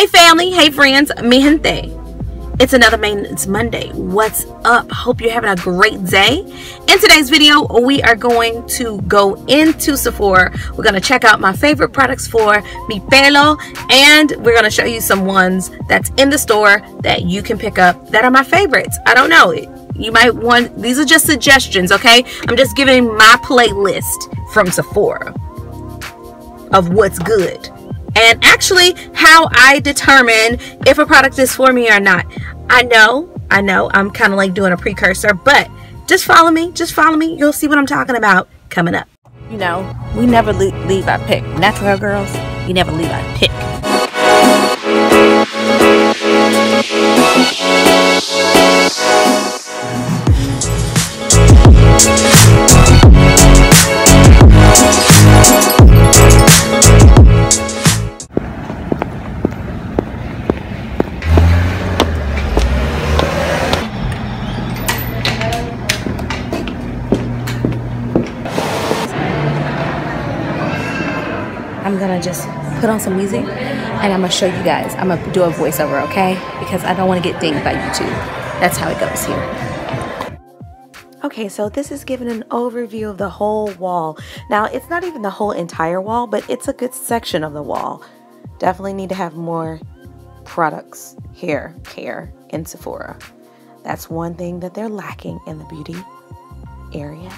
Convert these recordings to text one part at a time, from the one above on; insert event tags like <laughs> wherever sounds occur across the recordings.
Hey family, hey friends, mi gente. It's another Maintenance Monday. What's up? Hope you're having a great day. In today's video, we are going to go into Sephora. We're going to check out my favorite products for mi pelo and we're going to show you some ones that's in the store that you can pick up that are my favorites. I don't know. It. You might want, these are just suggestions, okay? I'm just giving my playlist from Sephora of what's good and actually how I determine if a product is for me or not. I know, I know, I'm kind of like doing a precursor, but just follow me, just follow me. You'll see what I'm talking about coming up. You know, we never leave our pick. Natural girls, you never leave our pick. Gonna just put on some music and I'm gonna show you guys. I'm gonna do a voiceover, okay? Because I don't wanna get dinged by YouTube. That's how it goes here. Okay, so this is giving an overview of the whole wall. Now, it's not even the whole entire wall, but it's a good section of the wall. Definitely need to have more products, hair care in Sephora. That's one thing that they're lacking in the beauty area.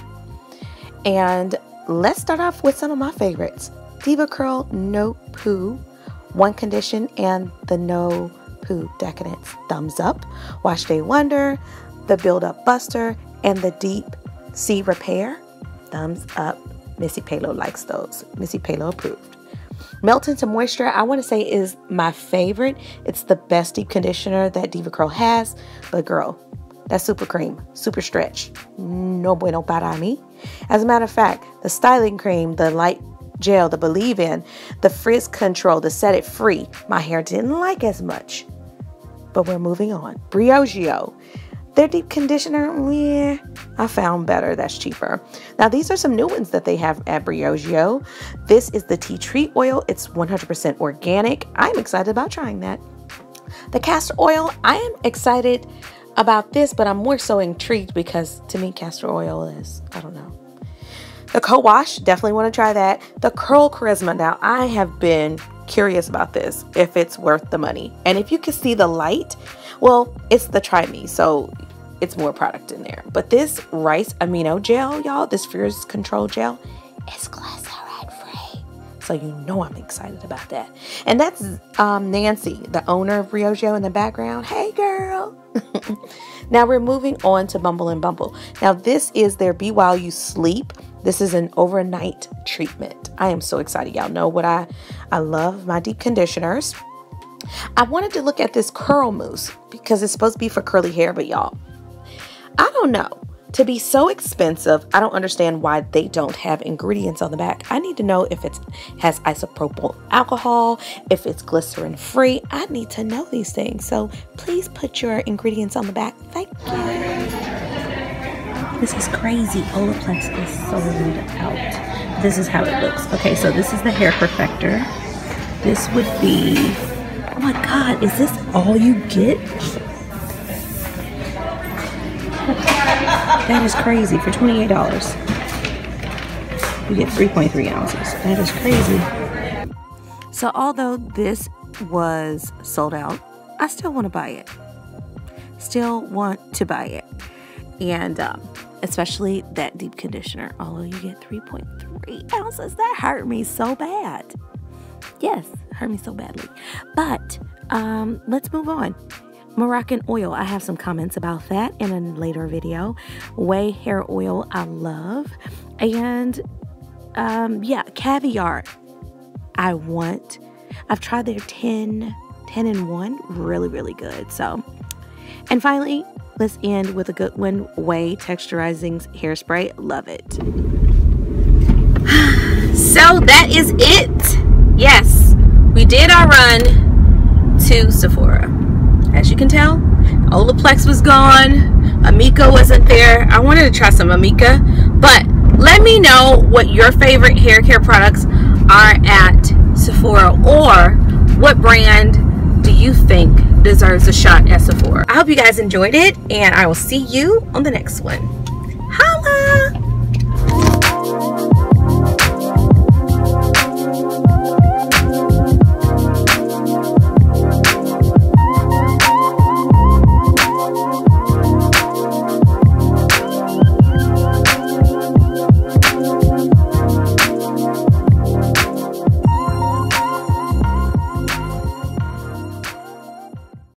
And let's start off with some of my favorites. DevaCurl No Poo One Condition and the No Poo Decadence Thumbs Up, Wash Day Wonder, the Build Up Buster, and the Deep Sea Repair Thumbs Up. Missy Pelo likes those. Missy Pelo approved. Melt into Moisture, I want to say is my favorite. It's the best deep conditioner that DevaCurl has. But girl, that super cream, super stretch. No bueno para mí. As a matter of fact, the styling cream, the light gel to believe in, the frizz control to set it free. My hair didn't like as much. But we're moving on. Briogeo. Their deep conditioner, yeah, I found better. That's cheaper. Now, these are some new ones that they have at Briogeo. This is the tea tree oil. It's 100% organic. I'm excited about trying that. The castor oil, I am excited about this, but I'm more so intrigued because to me, castor oil is, I don't know, the co-wash, definitely want to try that. The curl charisma. Now, I have been curious about this, if it's worth the money. And if you can see the light, well, it's the Try Me, so it's more product in there. But this rice amino gel, y'all, this frizz control gel, is glycerin free. So you know I'm excited about that. And that's um, Nancy, the owner of Briogeo in the background. Hey, girl. <laughs> now we're moving on to Bumble and Bumble. Now this is their Be While You Sleep this is an overnight treatment. I am so excited. Y'all know what I I love my deep conditioners. I wanted to look at this curl mousse because it's supposed to be for curly hair, but y'all, I don't know. To be so expensive, I don't understand why they don't have ingredients on the back. I need to know if it has isopropyl alcohol, if it's glycerin free. I need to know these things. So please put your ingredients on the back. Thank you. This is crazy. Olaplex is sold out. This is how it looks. Okay, so this is the hair perfector. This would be, oh my God, is this all you get? That is crazy for $28. You get 3.3 ounces. That is crazy. So although this was sold out, I still want to buy it. Still want to buy it. And um, especially that deep conditioner. Although you get 3.3 ounces, that hurt me so bad. Yes, hurt me so badly. But um, let's move on. Moroccan oil, I have some comments about that in a later video. Ouai hair oil, I love. And um, yeah, caviar, I want. I've tried their 10, 10 in 1, really, really good. So, and finally, Let's end with a good one Ouai Texturizing Hairspray. Love it. <sighs> so that is it. Yes, we did our run to Sephora. As you can tell, Olaplex was gone. Amika wasn't there. I wanted to try some Amika, but let me know what your favorite hair care products are at Sephora or what brand do you think deserves a shot at Sephora. I hope you guys enjoyed it and I will see you on the next one.